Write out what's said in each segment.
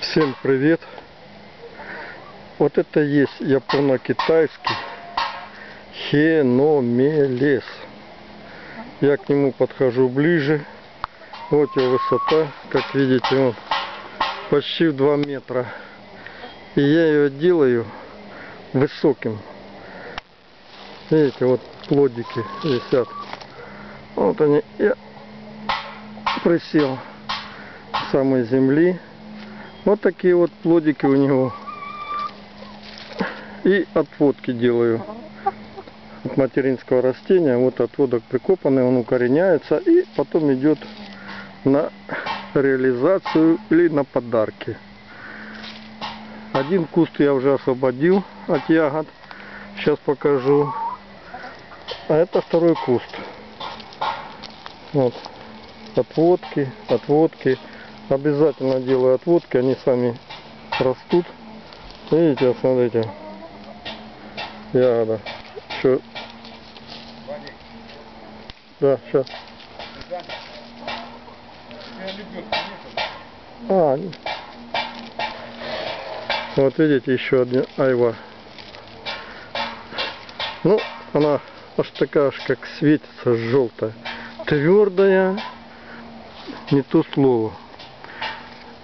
Всем привет! Вот это есть японо-китайский хеномелес. Я к нему подхожу ближе. Вот его высота, как видите, он почти в 2 метра. И я ее делаю высоким. Видите, вот плодики висят. Вот они. Я присел с самой земли. Вот такие вот плодики у него. И отводки делаю от материнского растения. Вот отводок прикопанный, он укореняется и потом идет на реализацию или на подарки. Один куст я уже освободил от ягод. Сейчас покажу. А это второй куст. Вот. Отводки, отводки. Обязательно делаю отводки, они сами растут. Видите, смотрите. Ягода. Еще. Да, сейчас. А, вот видите, еще одна айва. Ну, она аж такая, аж как светится, желтая. Твердая, не то слово.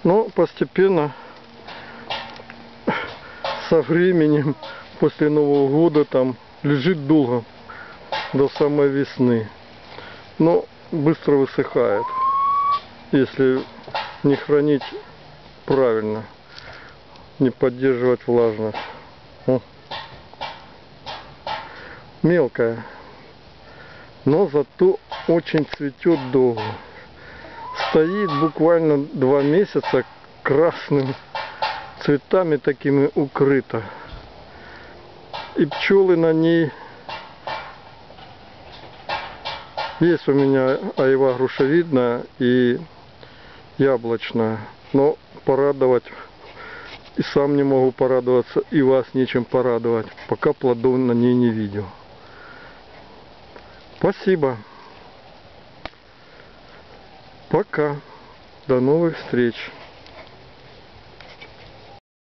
Но постепенно, со временем, после Нового года, там лежит долго, до самой весны. Но быстро высыхает, если не хранить правильно, не поддерживать влажность. О. Мелкая, но зато очень цветет долго. Стоит буквально два месяца красным цветами такими укрыта. И пчелы на ней есть у меня айва грушевидная и яблочная. Но порадовать и сам не могу порадоваться, и вас нечем порадовать, пока плодов на ней не видел. Спасибо. Пока. До новых встреч.